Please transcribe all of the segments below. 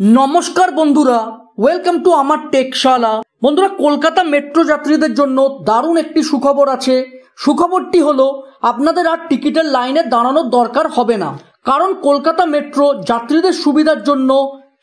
নমস্কার বন্ধুরা welcome to আমার টেকশালা। বন্ধুরা, কলকাতা মেট্রো যাত্রীদের জন্য দারুণ একটি সুখবর আছে। সুখবরটি হলো, আপনাদের আর টিকিটের লাইনে দাঁড়ানোর দরকার হবে না। কারণ কলকাতা মেট্রো যাত্রীদের সুবিধার জন্য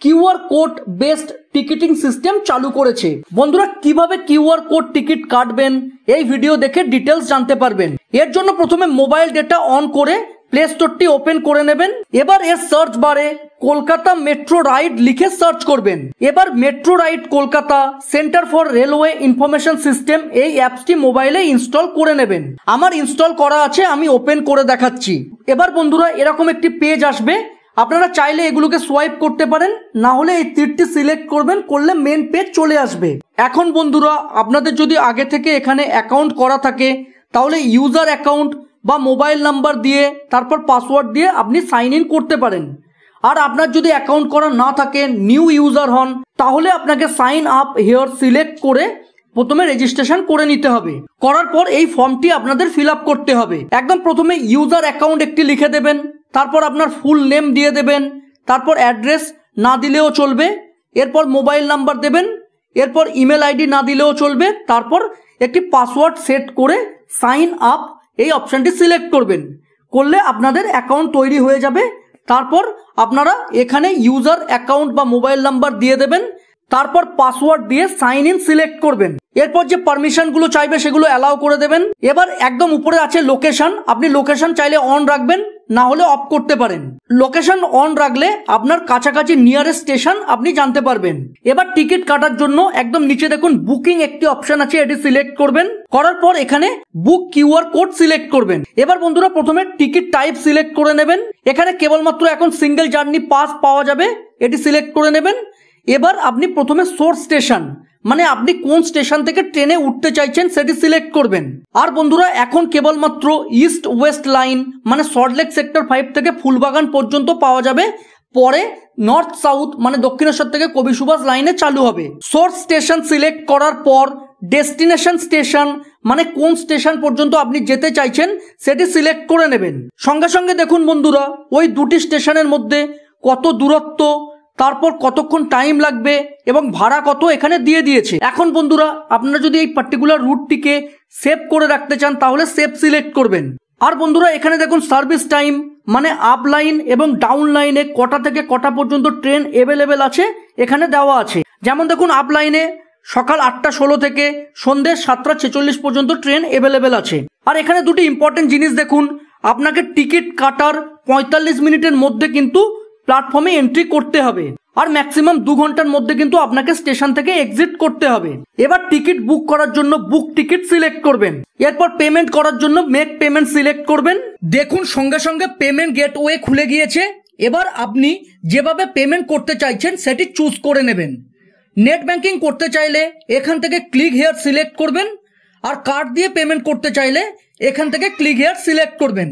QR code based ticketing system চালু করেছে। বন্ধুরা, কীভাবে কিউআর কোড টিকিট কাটবেন, এই ভিডিও দেখে ডিটেলস জানতে পারবেন। এর জন্য প্রথমে মোবাইল ডেটা অন করে প্লে স্টোরটি ওপেন করে নেবেন। এবার এর সার্চ বারে কলকাতা মেট্রো রাইড লিখে সার্চ করবেন। এবার metro ride Kolkata centre for railway information system এই অ্যাপসটি মোবাইলে ইনস্টল করে নেবেন। আমার ইনস্টল করা আছে, আমি ওপেন করে দেখাচ্ছি। এবার বন্ধুরা, এরকম একটি পেজ আসবে। আপনারা চাইলে এগুলোকে সোয়াইপ করতে পারেন। না হলে এই তীরটি সিলেক্ট করবেন, করলে মেন পেজ চলে আসবে। এখন বন্ধুরা, আপনাদের যদি আগে থেকে এখানে অ্যাকাউন্ট করা থাকে, তাহলে ইউজার অ্যাকাউন্ট বা মোবাইল নাম্বার দিয়ে, তারপর পাসওয়ার্ড দিয়ে আপনি সাইন ইন করতে পারেন। আর আপনার যদি অ্যাকাউন্ট করা না থাকে নিউ ইউজার হন, তাহলে আপনাকে সাইন আপ হেয়ার সিলেক্ট করে প্রথমে রেজিস্ট্রেশন করে নিতে হবে। করার পর এই ফর্মটি আপনাদের ফিল করতে হবে। একদম প্রথমে ইউজার অ্যাকাউন্ট একটি লিখে দেবেন, তারপর আপনার ফুল নেম দিয়ে দেবেন, তারপর অ্যাড্রেস না দিলেও চলবে, এরপর মোবাইল নাম্বার দেবেন, এরপর ইমেল আইডি না দিলেও চলবে, তারপর একটি পাসওয়ার্ড সেট করে সাইন আপ এই অপশানটি সিলেক্ট করবেন। করলে আপনাদের অ্যাকাউন্ট তৈরি হয়ে যাবে। তারপর আপনারা এখানে ইউজার অ্যাকাউন্ট বা মোবাইল নাম্বার দিয়ে দেবেন। তারপর পাসওয়ার্ড দিয়ে সাইন ইন সিলেক্ট করবেন। এরপর যে পারমিশনগুলো চাইবে সেগুলো অ্যালাউ করে দেবেন। এবার একদম উপরে আছে লোকেশন আপনি লোকেশন চাইলে অন রাখবেন। না হলে অফ করতে পারেন। লোকেশন অন রাখলে আপনার কাছাকাছি নিয়ারেস্ট স্টেশন আপনি জানতে পারবেন। এবার টিকিট কাটার জন্য একদম নিচে দেখুন বুকিং একটি অপশন আছে, এটি সিলেক্ট করবেন। করার পর এখানে বুক কিউআর কোড সিলেক্ট করবেন। এবার বন্ধুরা প্রথমে টিকিট টাইপ সিলেক্ট করে নেবেন। এখানে কেবলমাত্র এখন সিঙ্গেল জার্নি পাস পাওয়া যাবে, এটি সিলেক্ট করে নেবেন। এবার আপনি প্রথমে সোর্স স্টেশন মানে আপনি কোন স্টেশন থেকে ট্রেনে উঠতে চাইছেন সেটি সিলেক্ট করবেন। আর বন্ধুরা, এখন কেবলমাত্র ইস্ট ওয়েস্ট লাইন মানে সল্টলেক সেক্টর ফাইভ থেকে ফুলবাগান পর্যন্ত পাওয়া যাবে। পরে নর্থ সাউথ মানে দক্ষিণেশ্বর থেকে কবি সুভাষ লাইনে চালু হবে। সোর্স স্টেশন সিলেক্ট করার পর ডেস্টিনেশন স্টেশন মানে কোন স্টেশন পর্যন্ত আপনি যেতে চাইছেন সেটি সিলেক্ট করে নেবেন। সঙ্গে সঙ্গে দেখুন বন্ধুরা, ওই দুটি স্টেশনের মধ্যে কত দূরত্ব তারপর কতক্ষণ টাইম লাগবে এবং ভাড়া কত এখানে দিয়ে দিয়েছে। এখন বন্ধুরা, আপনারা যদি এই পার্টিকুলার রুটটিকে সেভ করে রাখতে চান, তাহলে সেভ সিলেক্ট করবেন। আর বন্ধুরা, এখানে দেখুন সার্ভিস টাইম মানে আপ লাইন এবং ডাউন লাইনে কটা থেকে কটা পর্যন্ত ট্রেন অ্যাভেলেবেল আছে এখানে দেওয়া আছে। যেমন দেখুন আপ লাইনে সকাল আটটা ষোলো থেকে সন্ধ্যে সাতটা ছেচল্লিশ পর্যন্ত ট্রেন অ্যাভেলেবেল আছে। আর এখানে দুটি ইম্পর্টেন্ট জিনিস দেখুন, আপনাকে টিকিট কাটার পঁয়তাল্লিশ মিনিটের মধ্যে কিন্তু প্ল্যাটফর্মে এন্ট্রি করতে হবে। আর ম্যাক্সিমাম দু ঘণ্টার মধ্যে কিন্তু আপনাকে স্টেশন থেকে এক্সিট করতে হবে। এবার টিকিট বুক করার জন্য বুক টিকিট সিলেক্ট করবেন। এরপর পেমেন্ট করার জন্য মেক পেমেন্ট সিলেক্ট করবেন। দেখুন সঙ্গে সঙ্গে পেমেন্ট গেটওয়ে খুলে গিয়েছে। এবার আপনি যেভাবে পেমেন্ট করতে চাইছেন সেটি চুজ করে নেবেন। নেট ব্যাংকিং করতে চাইলে এখান থেকে ক্লিক হেয়ার সিলেক্ট করবেন। আর কার্ড দিয়ে পেমেন্ট করতে চাইলে এখান থেকে ক্লিক হেয়ার সিলেক্ট করবেন।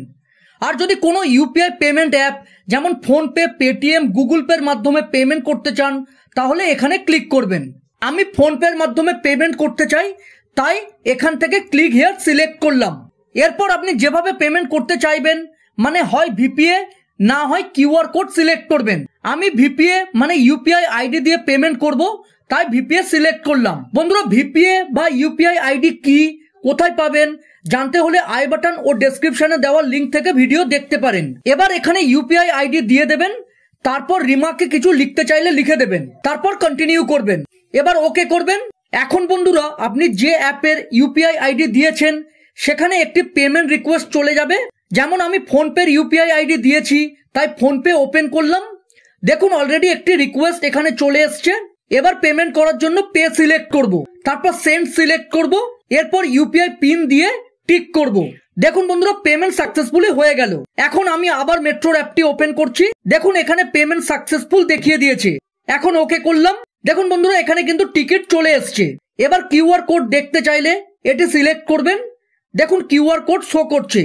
আর যদি কোনো ইউপিআই পেমেন্ট অ্যাপ যেমন ফোনপে, পেটিএম, গুগল পের মাধ্যমে পেমেন্ট করতে চান, তাহলে এখানে ক্লিক করবেন। আমি ফোনপের মাধ্যমে পেমেন্ট করতে চাই, তাই এখান থেকে ক্লিক হেয়ার সিলেক্ট করলাম। এরপর আপনি যেভাবে পেমেন্ট করতে চাইবেন মানে হয় ভিপিএ, না হয় কিউআর কোড সিলেক্ট করবেন। আমি ভিপিএ মানে ইউপিআই আইডি দিয়ে পেমেন্ট করব, তাই ভিপিএ সিলেক্ট করলাম। বন্ধুরা, ভিপিএ বা ইউপিআই আইডি কি? কোথায় পাবেন? জানতে হলে আই বাটন ও ডেসক্রিপশনে দেওয়া লিঙ্ক থেকে ভিডিও দেখতে পারেন। এবার এখানে ইউপিআই আইডি দিয়ে দেবেন, তারপর রিমার্কে কিছু লিখতে চাইলে লিখে দেবেন, তারপর কন্টিনিউ করবেন। এবার ওকে করবেন। এখন বন্ধুরা, আপনি যে অ্যাপের ইউপিআই আইডি দিয়েছেন, সেখানে একটি পেমেন্ট রিকোয়েস্ট চলে যাবে। যেমন আমি ফোনপের ইউপিআই আইডি দিয়েছি, তাই ফোনপে ওপেন করলাম। দেখুন অলরেডি একটি রিকোয়েস্ট এখানে চলে এসছে। এবার পেমেন্ট করার জন্য পে সিলেক্ট করব। তারপর সেন্ড সিলেক্ট করব। এরপর ইউপিআই পিন দিয়ে টিক করব। দেখুন বন্ধুরা পেমেন্ট সাকসেসফুলি হয়ে গেল। এখন আমি আবার মেট্রোর অ্যাপটি ওপেন করছি। দেখুন, এখানে পেমেন্ট সাকসেসফুল দেখিয়ে দিয়েছে। এখন ওকে করলাম। দেখুন বন্ধুরা, এখানে কিন্তু টিকিট চলে এসছে। এবার কিউআর কোড দেখতে চাইলে এটি সিলেক্ট করবেন। দেখুন কিউআর কোড শো করছে।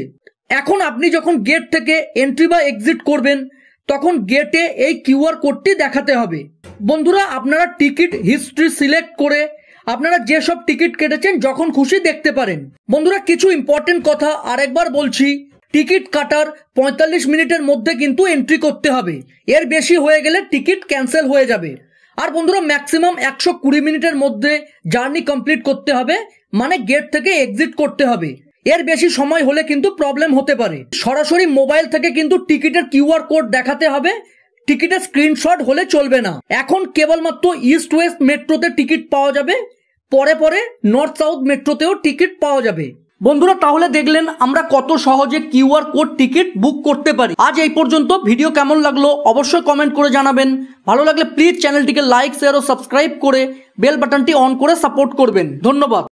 এখন আপনি যখন গেট থেকে এন্ট্রি বা এক্সিট করবেন, তখন গেটে এই কিউআর কোডটি দেখাতে হবে। বন্ধুরা, আপনারা টিকিট হিস্ট্রি সিলেক্ট করে আপনারা যেসব টিকিট কেটেছেন যখন খুশি দেখতে পারেন। বন্ধুরা, কিছু ইম্পর্টেন্ট কথা আরেকবার বলছি। টিকিট কাটার পঁয়তাল্লিশ মিনিটের মধ্যে কিন্তু এন্ট্রি করতে হবে। এর বেশি হয়ে গেলে টিকিট ক্যান্সেল হয়ে যাবে। আর বন্ধুরা ম্যাক্সিমাম একশো কুড়ি মিনিটের মধ্যে জার্নি কমপ্লিট করতে হবে মানে গেট থেকে এক্সিট করতে হবে। এর বেশি সময় হলে কিন্তু প্রবলেম হতে পারে। সরাসরি মোবাইল থেকে কিন্তু টিকিটের কিউআর কোড দেখাতে হবে। টিকিটের স্ক্রিনশট হলে চলবে না। এখন কেবলমাত্র ইস্ট ওয়েস্ট মেট্রোতে টিকিট পাওয়া যাবে। পরে পরে নর্থ সাউথ মেট্রোতেও টিকিট পাওয়া যাবে। বন্ধুরা, তাহলে দেখলেন আমরা কত সহজে কিউআর কোড টিকিট বুক করতে পারি। আজ এই পর্যন্ত ভিডিও কেমন লাগল অবশ্যই কমেন্ট করে জানাবেন। ভালো লাগলে প্লিজ চ্যানেলটিকে লাইক শেয়ার ও সাবস্ক্রাইব করে বেল বাটনটি অন করে সাপোর্ট করবেন। ধন্যবাদ।